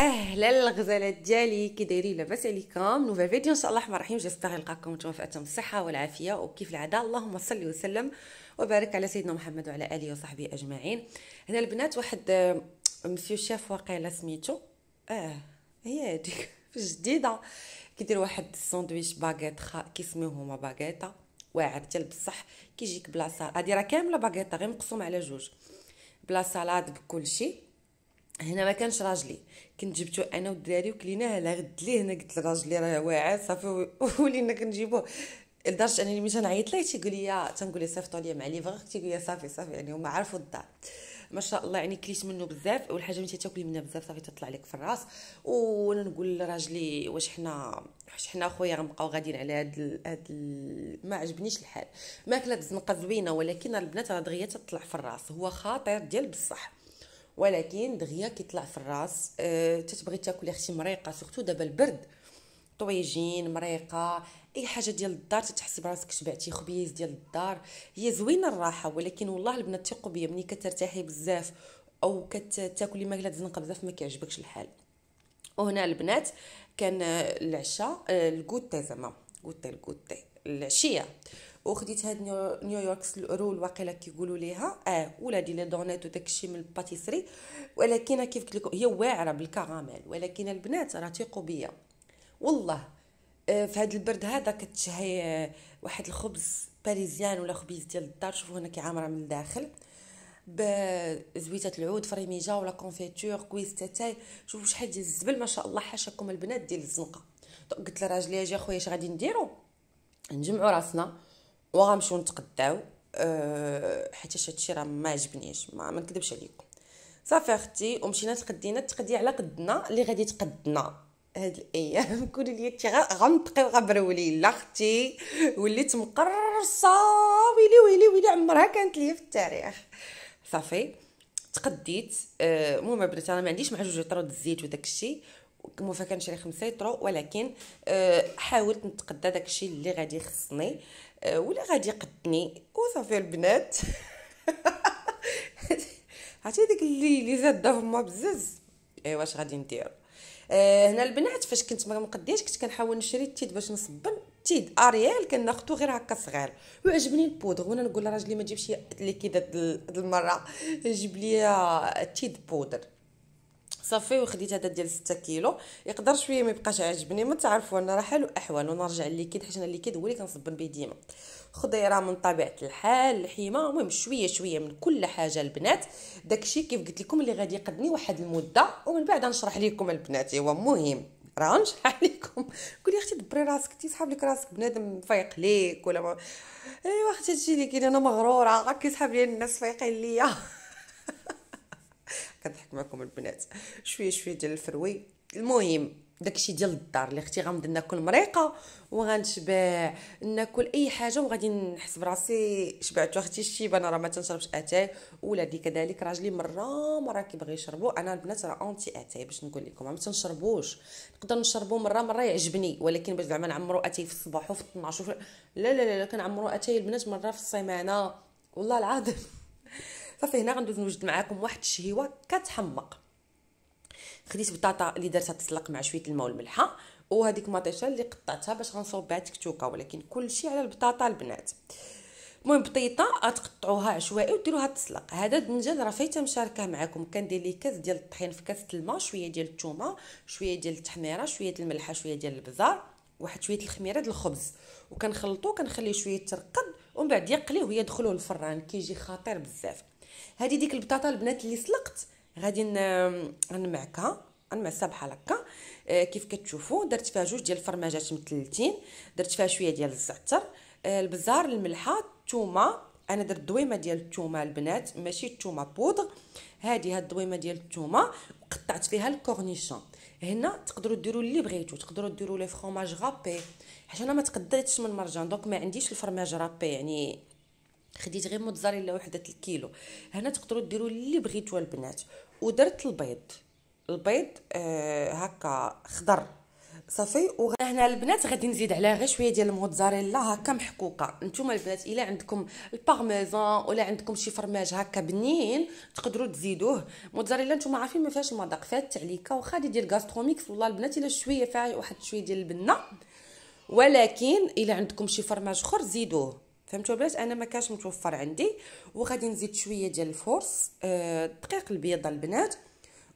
أهلا الغزالات ديالي كي دايرين لاباس عليكم. nouvelle vidéo إن شاء الله الرحمن الرحيم j'espère يلقاكم نتوما في اتم الصحة والعافية وكيف العادة. اللهم صل وسلم وبارك على سيدنا محمد وعلى آله وصحبه أجمعين. هنا البنات واحد آه، Monsieur Chef واقيلا سميتو. آه هي هذيك جديدة. كيدير واحد الساندويتش باغيت كيسميوه هما باغيتا واعر حتى بصح. كيجيك بلا salade هادي راه كاملة باغيتا غير مقسوم على جوج. بلا salade بكل شيء هنا ما كانش راجلي. كنت جبتو أنا والدراري وكليناه لا غد ليه هنا؟ قلت لراجلي راه واعر صافي ولينا كنجيبوه لدرجة أنني ملي تنعيط ليه تيقول لي تنقول لي صيفطوا لي مع livreur. تيقول لي صافي صافي يعني هما عرفوا الدار. ما شاء الله يعني كليت منه بزاف. والحاجة ملي تاكلي منها بزاف صافي تطلع لك في الراس. وأنا نقول لراجلي واش حنا واش حنا خويا غنبقاو غاديين على هاد هاد ما عجبنيش الحال. ماكلة الزنقه زوينة ولكن البنات راه دغيا تطلع في الراس. هو خاطر ديال بصح. ولكن دغيا كيطلع في الراس أه تتبغي تاكلي أختي مريقة surtout دابا البرد. طويجين مريقة أي حاجة ديال الدار تتحس براسك شبعتي خبيز ديال الدار. هي زوينة الراحة ولكن والله البنات ثقوا بيا ملي كترتاحي بزاف أو كتاكلي ماكله زنقه بزاف ما كيعجبكش الحال. وهنا البنات كان العشاء آه، ال goûter زعما goûter ال goûter العشية. وخديت هاد New York roll واقيلا كيقولوا ليها. آه ولا دي les donuts وداكشي من ال pâtisserie. ولكن كيف قلت لكم هي واعرة بالكراميل ولكن البنات راه تيقوا بيا. والله آه، في هذا البرد هذا كتشهي آه، واحد الخبز parisienne ولا خبيز ديال الدار. شوفوا هنا كيعامره من الداخل. بزويتة العود فريميجا ولا confiture كويس تاتاي شوفوا شحال ديال الزبل ما شاء الله حاشاكم البنات ديال الزنقة. قلت لراجلي أجي أخويا اش غادي نديرو؟ نجمعوا راسنا. وغنمشيو نتقداو أه حيت هادشي راه ما عجبنيش ما, نكذبش عليكم. صافي أختي ومشينا تقدينا تقدي على قدنا اللي غادي تقدنا هاد الأيام قولي لي انت غنطقي وغبرولي لا أختي. وليت مقرصة. ويلي ويلي ويلي عمرها كانت لي في التاريخ. صافي تقديت. آه، المهم البنات أنا ما عنديش مع جوج يطرو الزيت وداك الشيء موفا كنشري خمسة يطرو ولكن آه، حاولت نتقدى داك الشيء اللي غادي يخصني. ولا غادي يقدني وصافي البنات. عرفتي ديك اللي اللي زاده فما بزز. ايوا واش غادي ندير؟ آه هنا البنات فاش كنت ما مقديش كنت كنحاول نشري التيد باش نصبن تيد أريال كناخذو غير هكا صغير. وعجبني البودر وأنا نقول لراجلي ما تجيبش ليكيد هاد المرة. جيب لي تيد بودر. صافي وخديت هذا ديال 6 كيلو. يقدر شوية ما يبقاش عاجبني ما تعرفوا أنا راه حلو أحوال ونرجع الليكيد حيت أنا الليكيد هو اللي كنصبن به ديما. خضيرة من طبيعة الحال الحيمه المهم شوية شوية من كل حاجة البنات. داكشي كيف قلت لكم اللي غادي يقدني واحد المدة. ومن بعد نشرح لكم البنات. هو مهم. راه نشرح لكم. قولي أختي دبري راسك. صحاب لك راسك بنادم فايق ليك ولا ما؟ إيوا أختي هادشي اللي كاين. أنا مغرورة. كيسحاب لي الناس فايقين ليا. كنضحك معكم البنات. شوية شوية ديال ال fruits. المهم داكشي ديال الدار اللي أختي غنبدأ ناكل مريقة وغنشبع ناكل أي حاجة وغادي نحس براسي شبعت. أختي الشيبة أنا راه ما تنشربش أتاي. ولادي كذلك راجلي مرة مرة كيبغي يشربوا أنا البنات راه اونتي أتاي باش نقول لكم. ما تنشربوش. نقدر نشربو مرة مرة يعجبني. ولكن باش زعما نعمرو أتاي في الصباح وفي 12 لا لا لا, لا كنعمرو أتاي البنات مرة في السيمانة. والله العظيم. صافي هنا غندوز نوجد معاكم واحد الشهيوة كتحمق. خديت بطاطا اللي درتها تسلق مع شوية الماء والملحة وهذيك مطيشة اللي قطعتها باش غنصوب بها تكتوكه ولكن كلشي على البطاطا البنات. المهم بطيطة غتقطعوها عشوائي وديروها تسلق. هذا الدنجان راه فايتة مشاركة معكم كندير ليه كاس ديال الطحين في كاس الماء شوية ديال الثومه شوية ديال التحميرة شوية الملحة شوية ديال البزار واحد شوية الخميرة ديال الخبز. وكنخلطو كنخليه شوية ترقد ومن بعد يقليه ويدخلوه الفران كيجي خطير بزاف. هذه ديك البطاطا البنات اللي سلقت. غادي نمعكها نمعسها بحال هكا. آه، كيف كتشوفوا درت فيها جوج ديال الفرماجات مثلثين درت فيها شوية ديال الزعتر آه، البزار الملحة الثومه أنا درت دويمة ديال الثومه البنات ماشي الثومه بودغ. هذه هاد الدويمه ديال الثومه وقطعت فيها ال cornichon هنا تقدروا ديروا اللي بغيتو تقدروا ديروا le fromage râpé حيت أنا ما تقدرتش من المرجان donc ما عنديش الفرماج râpé يعني خديت غير موتزاريلا وحدة الكيلو. هنا تقدروا ديروا اللي بغيتو البنات. ودرت البيض. البيض آه هكا خضر. صافي. وهنا البنات غادي نزيد عليها غير شوية ديال الموتزاريلا هكا محكوكة. نتوما البنات إلا عندكم البارميزان ولا عندكم شي فرماج هكا بنين تقدروا تزيدوه. موتزاريلا نتوما عارفين ما فيهاش المذاق فيها التعليكة واخا ديال غاستروميكس والله البنات إلا شوية فيها واحد شوية ديال البنة. ولكن إلا عندكم شي فرماج أخر زيدوه. فهمتوا البنات أنا ما كاش متوفر عندي وغادي نزيد شوية ديال ال force آه دقيق البيضة البنات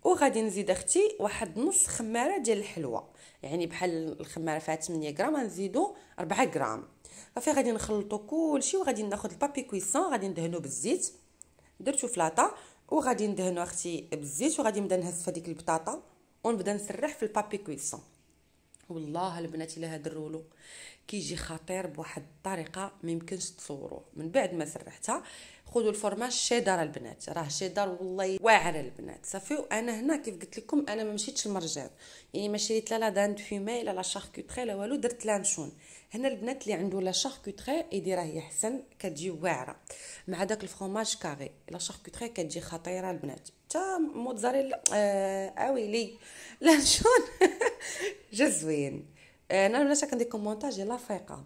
وغادي نزيد أختي واحد نص خمارة ديال الحلوة. يعني بحال الخمارة فيها 8 غرام غنزيدو 4 غرام. صافي غادي نخلطو كلشي وغادي ناخذ ال papier cuisson غادي ندهنو بالزيت. درتو فلاطة وغادي ندهنو أختي بالزيت وغادي نبدأ نهز في هذيك البطاطا ونبدأ نسرح في ال papier cuisson والله البنات إلا هاد ال rouleau. كيجي خطير بواحد الطريقة ما يمكنش تصوروه. من بعد ما سرحتها خذوا الفرماج شيدر البنات. راه شيدر والله واعر البنات. صافي وأنا هنا كيف قلت لكم أنا ما مشيتش المرجان يعني ما شريت لا la dinde fumée لا la charcuterie لا والو درت لانشون. هنا البنات اللي عنده la charcuterie يديرها هي احسن كتجي واعرة. مع داك الفرماج carré. la charcuterie كتجي خطيرة البنات. حتى موتزاريلا آه اويلي لانشون. جا زوين. آه، أنا البنات كندير كومونتاج لا فايقة.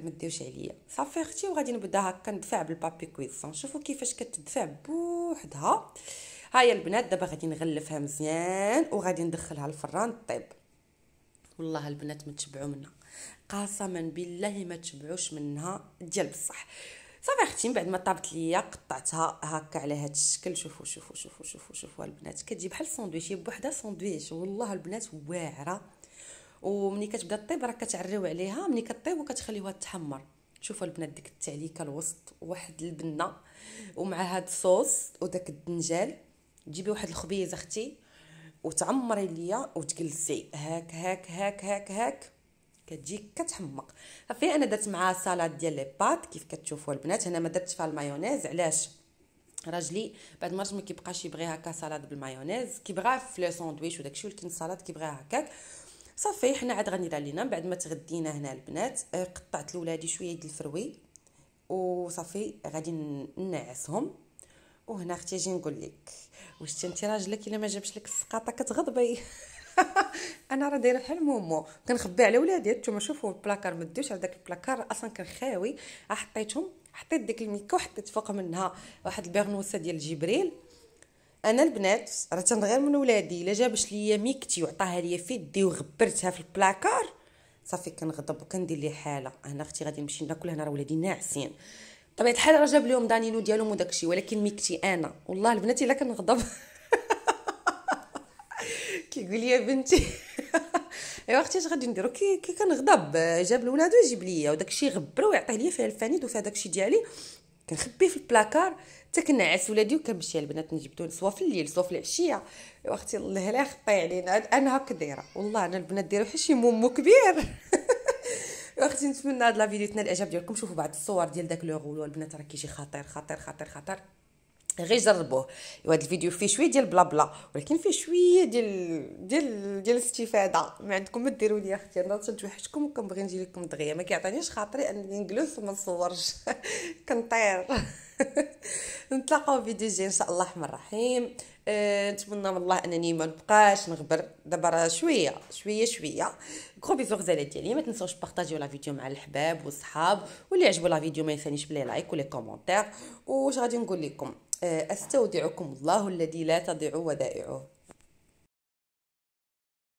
ما ديوش عليا. صافي أختي وغادي نبدأ هكا ندفع بال papier cuisson شوفوا كيفاش كتدفع بوحدها. هيا البنات دابا غادي نغلفها مزيان وغادي ندخلها الفران. طيب. والله البنات ما تشبعوا منها. قسما بالله ما تشبعوش منها. ديال بصح. صافي أختي من بعد ما طابت ليا قطعتها هكا على هذا الشكل. شوفوا شوفوا شوفوا شوفوا شوفوا البنات. كتجي بحال ساندويتش بوحدها ساندويتش والله البنات واعرة. ومني كتبدا طيب راه كتعريو عليها ملي كطيب وكتخليوها تحمر شوفوا البنات ديك التعليكة الوسط واحد البنة ومع هاد الصوص وداك الدنجال. تجيبي واحد الخبيز أختي وتعمري ليا وتجلسي هاك هاك هاك هاك هاك. كتجي كتحمق. صافي أنا درت معاها salade ديال les pâtes كيف كتشوفوا البنات أنا ما درتش فيها المايونيز علاش؟ راجلي بعد مرات ما كيبقاش يبغي هكا salade بالمايونيز كيبغى في les sandwichs وداكشي ولكن ال salade كيبغيها هكاك. صافي حنا عاد غندير لينا بعد ما تغدينا هنا البنات آه، قطعت لولادي شوية ديال ال fruits. وصافي غادي ننعسهم. وهنا أختي أجي نقول لك واش انت راجلك إلا ما جابش لك السقاطة كتغضبي؟ أنا راه دايرة بحال مومو. كنخبي على ولادي نتوما شوفوا البلاكار ما ديوش على داك البلاكار. أصلا كان خاوي حطيتهم حطيت ديك الميكا وحطيت فوق منها واحد البيرنوسة ديال جبريل. أنا البنات راه تنغير من ولادي. إلا جابش ليا ميكتي وعطاها ليا في يدي وغبرتها في البلاكار صافي كنغضب وكندير لي حالة. أنا أختي غادي نمشي ناكل هنا راه ولادي ناعسين. طبيعة الحال راه جاب لهم دانينو ديالهم وداكشي ولكن ميكتي أنا. والله البنات إلا كنغضب. كيقول لي بنتي. أيوا أختي اش غادي نديرو؟ كي كي كنغضب. جاب لولادو يجيب ليا وداكشي غبرو ويعطيه ليا فيها الفانيد وفيها داكشي ديالي. كنخبيه في البلاكار. حتى كنعس ولادي وكنمشي البنات نجبدو سوا في الليل سوا في العشية. أختي الله لا خطي علينا. أنا هكا دايرة. والله أنا البنات دايروا بحال شي مومو كبير. أختي نتمنى هاد لا فيديو تنال الإعجاب ديالكم. شوفوا بعض الصور ديال داك لو غولو البنات راه كيجي خطير خطير خطير خطير. غير جربوه وهذا الفيديو فيه شوية ديال بلا بلا ولكن فيه شوية ديال ديال ديال الاستفاده ما عندكم ما ديروا لي أختي أنا تنتوحشكم وكنبغي نجي لكم دغيا ما كيعطينيش خاطري انني نجلس وما نصورش كنطير نتلاقاو فيديو جاي ان شاء الله الرحمن الرحيم أه نتمنى من الله انني ما نبقاش نغبر دابا راه شوية شوية شوية gros bisous غزالات ديالي ما تنساوش بارطاجيو la vidéo مع الحباب والصحاب واللي عجبو la vidéo ما ينسانيش ب les likes و les commentaires واش غادي نقول لكم أستودعكم الله الذي لا تضيع ودائعه.